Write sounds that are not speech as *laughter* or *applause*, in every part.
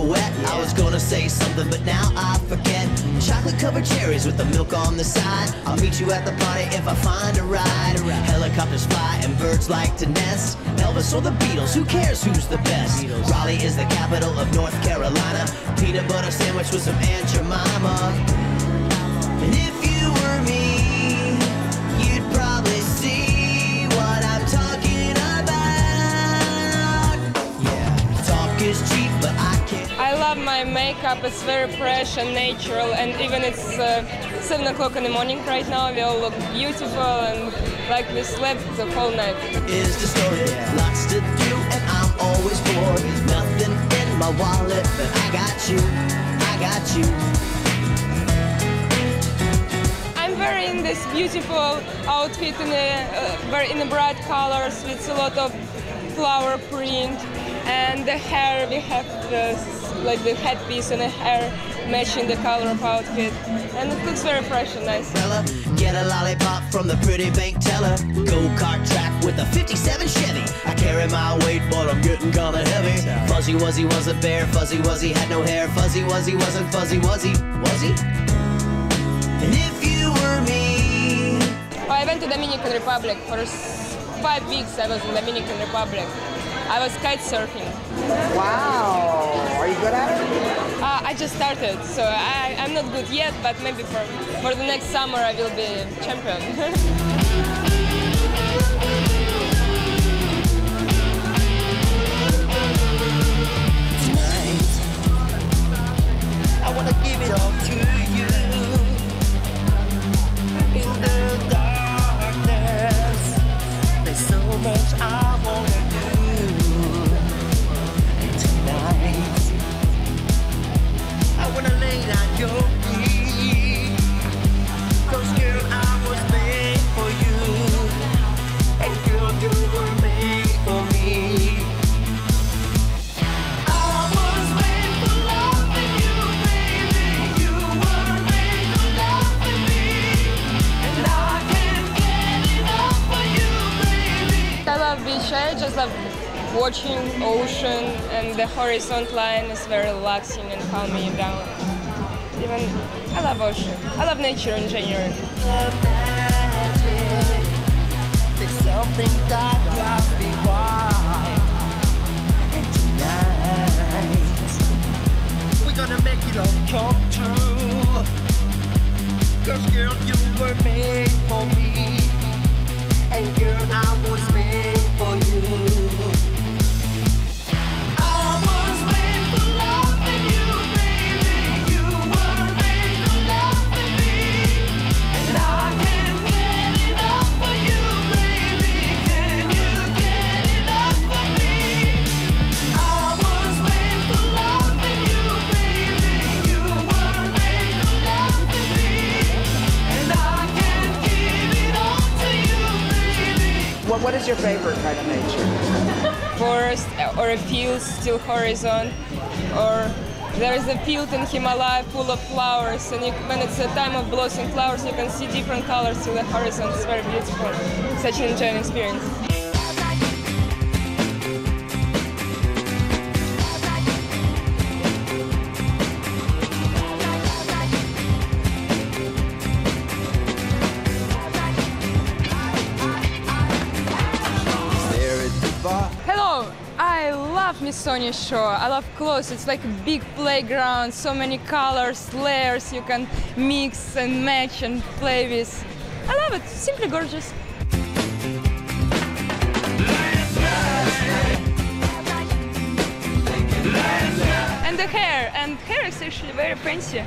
wet. I was gonna say something, but now I forget. Chocolate covered cherries with the milk on the side. I'll meet you at the party if I find a ride. Helicopters fly and birds like to nest. Elvis or the Beatles, who cares who's the best? Raleigh is the capital of North Carolina. Peanut butter sandwich with some Aunt Jemima. And if my makeup. is very fresh and natural, and even it's uh, seven o'clock in the morning right now. We all look beautiful and like we slept the whole night. Is the story lots to do, and I'm always bored. Nothing in my wallet, but I got you. I got you. I'm wearing this beautiful outfit in a uh, in a bright colors with a lot of flower print, and the hair we have the like the headpiece and the hair matching the color of outfit, and it looks very fresh and nice. Get a lollipop from the pretty bank teller. Go kart track with a 57 Chevy. I carry my weight, but I'm getting kinda heavy. Fuzzy Wuzzy was a bear, Fuzzy Wuzzy had no hair. Fuzzy Wuzzy wasn't Fuzzy Wuzzy, was he? And if you were me, oh, I went to Dominican Republic for five weeks. I was in Dominican Republic. I was kite surfing. Wow. Are you good at it? Uh, I just started, so I, I'm not good yet, but maybe for, for the next summer I will be champion. *laughs* I wanna give it all to you. I just love watching ocean and the horizon line is very relaxing and calming down. Even I love ocean. I love nature in general. We're gonna make it all come true. 'Cause girl, you were made for me. And girl, I was made your favorite kind of nature? forest or a field still horizon or there is a field in Himalaya full of flowers and you, when it's a time of blossoming flowers you can see different colors to the horizon. It's very beautiful. Such an enjoying experience Missoni Shore. I love clothes. It's like a big playground, so many colors, layers you can mix and match and play with. I love it. Simply gorgeous. And the hair, and hair is actually very fancy,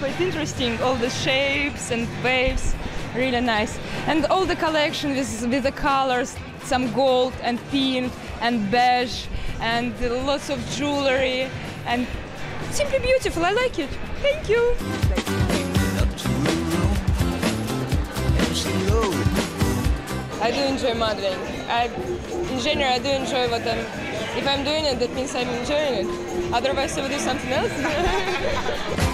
quite interesting. All the shapes and waves, really nice. And all the collection with, with the colors, some gold and pink and beige, and lots of jewelry, and simply beautiful. I like it. Thank you. I do enjoy modeling. I, in general, I do enjoy what I'm. If I'm doing it, that means I'm enjoying it. Otherwise, I would do something else. *laughs*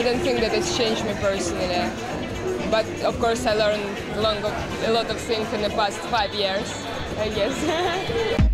don't think that it's changed me personally. But of course, I learned long, a lot of things in the past five years, I guess. *laughs*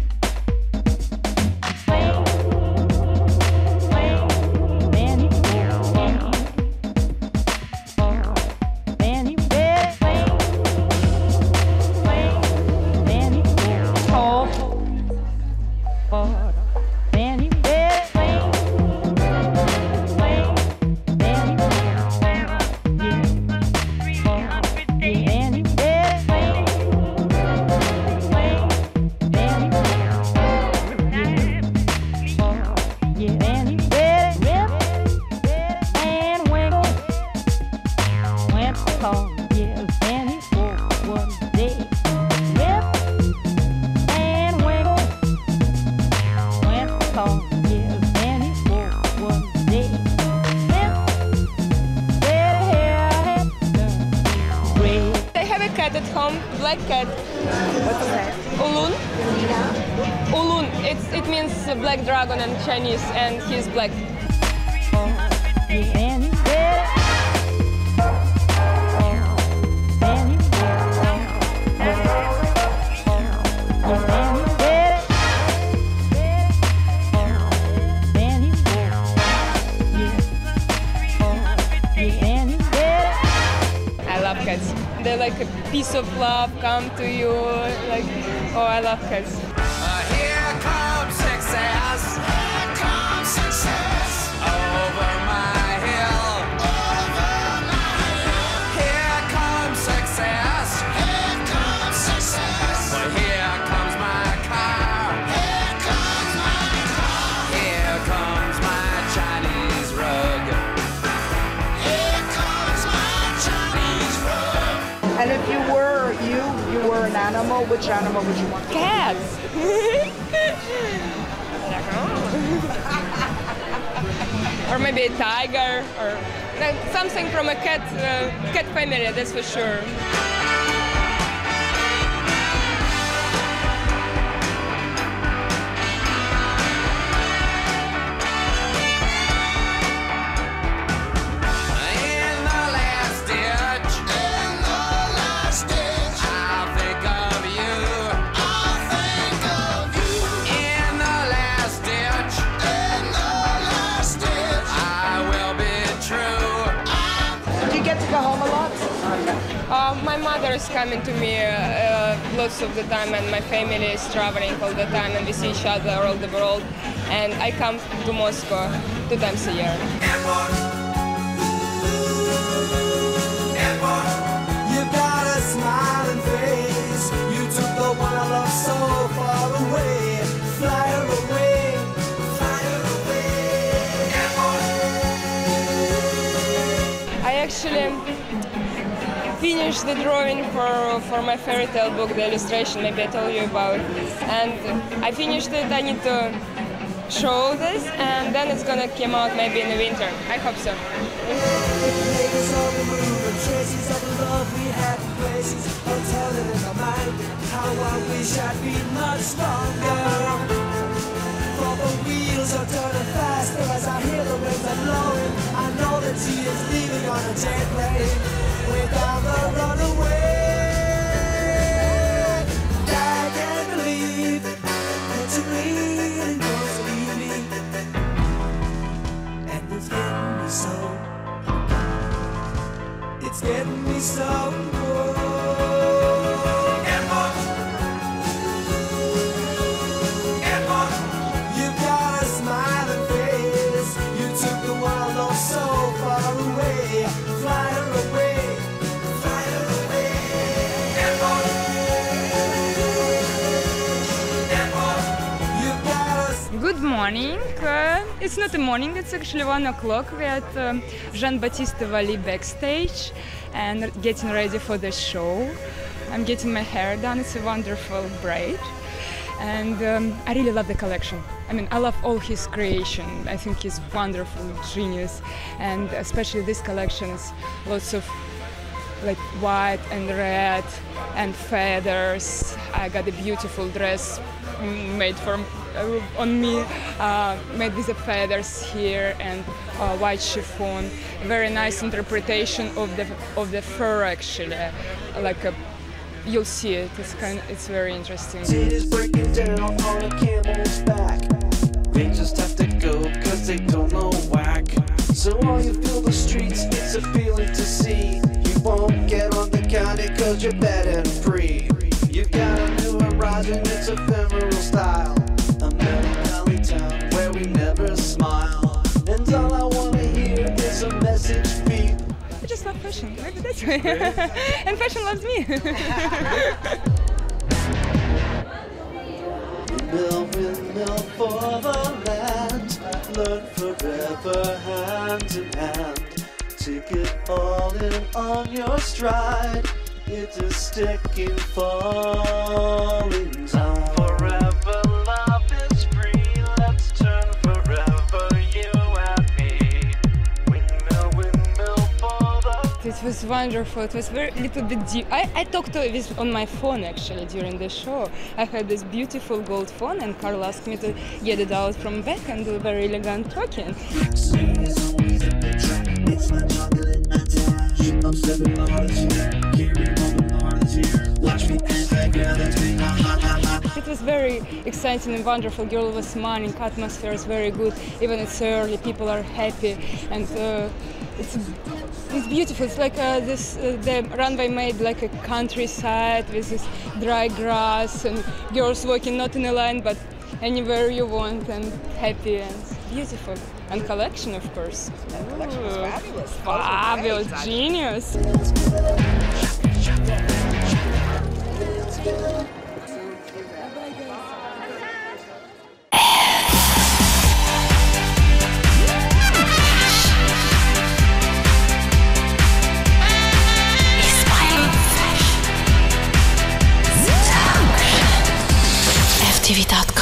black cat, What's name? Ulun. Ulun. It's, it means black dragon in Chinese, and he's black. I Like a piece of love come to you. Like, oh, I love cats. Uh, here comes success. Here comes success. Over you were you, you were an animal, which animal would you want? to be? Cats. *laughs* or maybe a tiger, or like, something from a cat uh, cat family. That's for sure. Home a lot? Uh, my mother is coming to me uh, lots of the time, and my family is traveling all the time, and we see each other all the world. And I come to Moscow two times a year. Actually finished the drawing for, for my fairy tale book, the illustration maybe I told you about. And I finished it, I need to show this, and then it's gonna come out maybe in the winter. I hope so. The move and traces the runaway. I can't believe that you really leave me. And it's getting me so. It's getting me so Good morning. Uh, it's not a morning, it's actually one o'clock. We're at um, Giambattista Valli backstage and getting ready for the show. I'm getting my hair done, it's a wonderful braid. And um, I really love the collection. I mean, I love all his creation. I think he's wonderful, genius. And especially this collections, lots of like white and red and feathers. I got a beautiful dress made for uh, on me, uh, made with the feathers here and uh, white chiffon. Very nice interpretation of the of the fur actually, like a. You'll see it. It's kind. of, It's very interesting. A. They just have to go cause they don't know whack. So while you fill the streets, it's appealing to see. You won't get on the county cause you're bad and free. You've got a new horizon, it's ephemeral style. A melancholy town where we never smile. And all I wanna hear is a message beep. I just love fashion. Maybe that's why. and fashion loves me. *laughs* Windmill, windmill for the land. Learn forever hand in hand. Take it all in on your stride. It's a sticking falling down. Forever love is free. Let's turn forever, you and me. Windmill, windmill for the It was wonderful. It was very little bit deep. I, I talked to this on my phone actually during the show. I had this beautiful gold phone, and Karl asked me to get it out from back and do very elegant talking. It's my chocolate attache. I'm stepping hard this year. On It was very exciting and wonderful. Girl was smiling. Atmosphere is very good. Even it's early, people are happy, and uh, it's it's beautiful. It's like uh, this. Uh, the runway made like a countryside with this dry grass and girls walking not in a line but anywhere you want and happy and beautiful. And collection, of course. collection was fabulous. Fabulous, genius. activitate